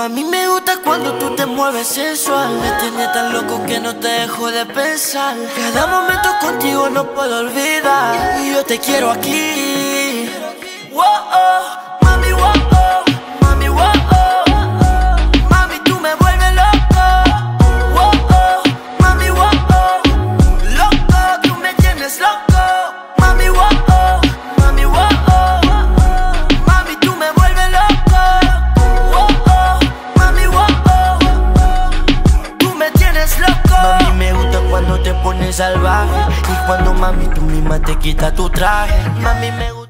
Mami, me gusta cuando tú te mueves sensual. Me tienes tan loco que no te dejo de pensar. Cada momento contigo no puedo olvidar. Y yo te quiero aquí. Oh, Mami, me gusta cuando te pones salvaje. Y cuando mami tú misma te quitas tu traje. Mami, me gusta.